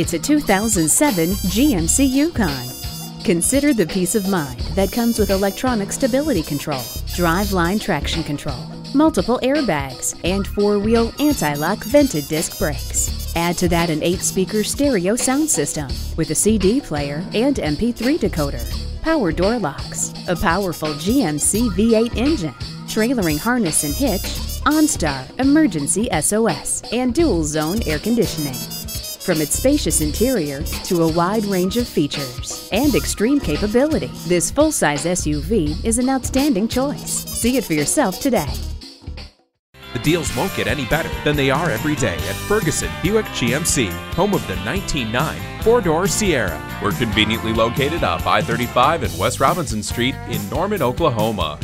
It's a 2007 GMC Yukon. Consider the peace of mind that comes with electronic stability control, drive-line traction control, multiple airbags, and four-wheel anti-lock vented disc brakes. Add to that an eight-speaker stereo sound system with a CD player and MP3 decoder, power door locks, a powerful GMC V8 engine, trailering harness and hitch, OnStar emergency SOS, and dual zone air conditioning. From its spacious interior to a wide range of features and extreme capability, this full-size SUV is an outstanding choice. See it for yourself today. The deals won't get any better than they are every day at Ferguson Buick GMC, home of the 1909 four-door Sierra. We're conveniently located off I-35 and West Robinson Street in Norman, Oklahoma.